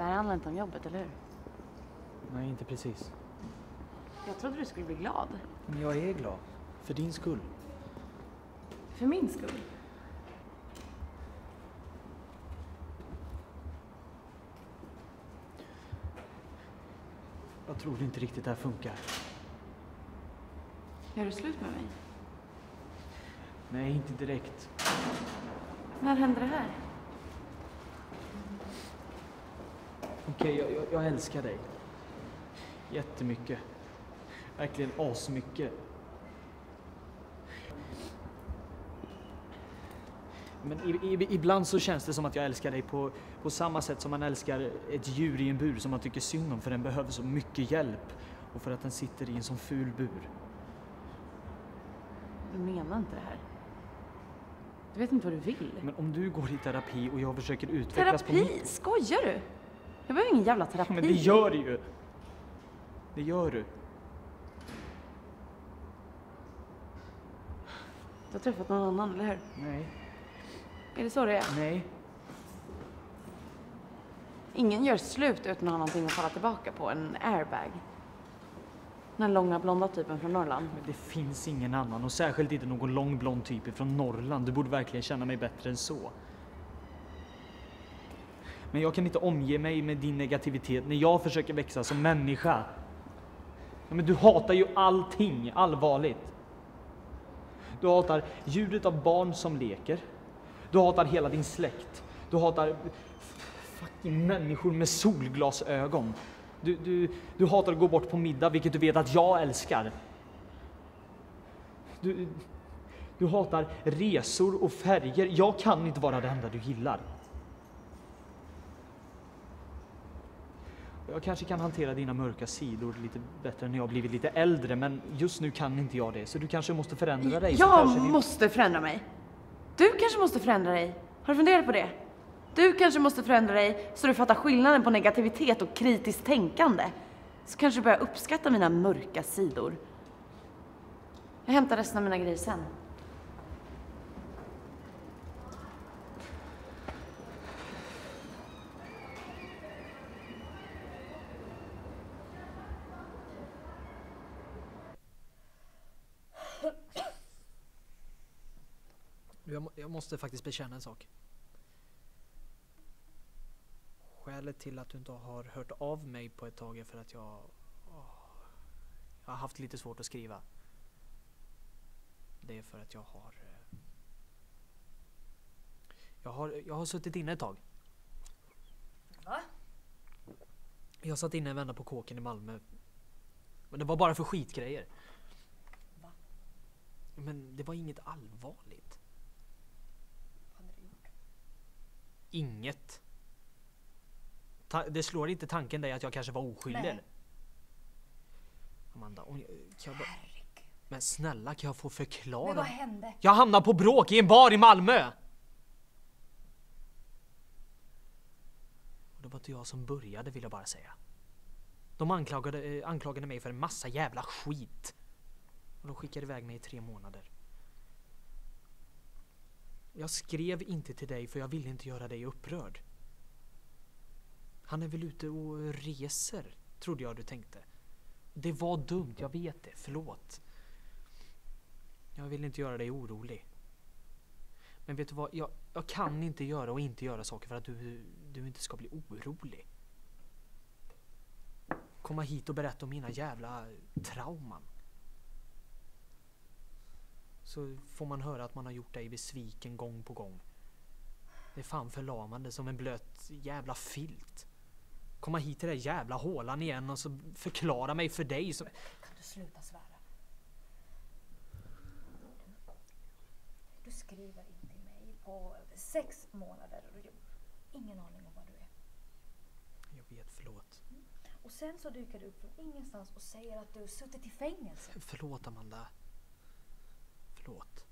Det här handlar inte om jobbet, eller hur? Nej, inte precis. Jag trodde du skulle bli glad. Men jag är glad. För din skull. För min skull. Jag tror inte riktigt det här funkar. Gör du slut med mig? Nej, inte direkt. När hände det här? Okej, jag, jag, jag älskar dig. Jättemycket. Verkligen asmycket. Men i, i, ibland så känns det som att jag älskar dig på, på samma sätt som man älskar ett djur i en bur som man tycker synd om för den behöver så mycket hjälp och för att den sitter i en sån ful bur. Du menar inte det här? Du vet inte vad du vill. Men om du går i terapi och jag försöker utvecklas på Terapi? Skojar du? Jag behöver ingen jävla terapi. Men det gör du ju! Det gör du. Du har träffat någon annan, eller hur? Nej, Är det så det är? nej. Ingen gör slut utan att ha någonting att falla tillbaka på. En airbag. Den långa blonda typen från Norrland. Men det finns ingen annan och särskilt inte någon lång blond typ från Norrland. Du borde verkligen känna mig bättre än så. Men jag kan inte omge mig med din negativitet när jag försöker växa som människa. Ja, men du hatar ju allting, allvarligt. Du hatar ljudet av barn som leker. Du hatar hela din släkt. Du hatar fucking människor med solglasögon. Du, du, du hatar att gå bort på middag, vilket du vet att jag älskar. Du, du hatar resor och färger. Jag kan inte vara det enda du gillar. Jag kanske kan hantera dina mörka sidor lite bättre när jag har blivit lite äldre, men just nu kan inte jag det. Så du kanske måste förändra dig. Jag vi- måste förändra mig. Du kanske måste förändra dig. Har du funderat på det? Du kanske måste förändra dig så du fattar skillnaden på negativitet och kritiskt tänkande. Så kanske du börjar uppskatta mina mörka sidor. Jag hämtar resten av mina grejer sen. Jag, må- jag måste faktiskt bekänna en sak. Skälet till att du inte har hört av mig på ett tag är för att jag, åh, jag har haft lite svårt att skriva. Det är för att jag har... eh, Jag har, jag har suttit inne ett tag. Va? Jag satt inne en vända på kåken i Malmö. Men det var bara för skitgrejer. Va? Men det var inget allvarligt. Vad hade du gjort? Inget. Ta- det slår inte tanken dig att jag kanske var oskyldig? Nej. Amanda, om jag, kan jag bara, men snälla kan jag få förklara? Men vad hände? Jag hamnade på bråk i en bar i Malmö! Och det var inte jag som började vill jag bara säga. De anklagade, eh, anklagade mig för en massa jävla skit. Och de skickade iväg mig i tre månader. Jag skrev inte till dig för jag ville inte göra dig upprörd. Han är väl ute och reser, trodde jag du tänkte. Det var dumt, jag vet det. Förlåt. Jag vill inte göra dig orolig. Men vet du vad? Jag, jag kan inte göra och inte göra saker för att du, du inte ska bli orolig. Komma hit och berätta om mina jävla trauman. Så får man höra att man har gjort dig besviken gång på gång. Det är fan förlamande som en blöt jävla filt. Komma hit till den där jävla hålan igen och så förklara mig för dig som... Kan du sluta svära? Du skriver in till mig på sex månader och du ingen aning om vad du är. Jag vet, förlåt. Och sen så dyker du upp från ingenstans och säger att du har suttit i fängelse. Förlåt Amanda. Förlåt.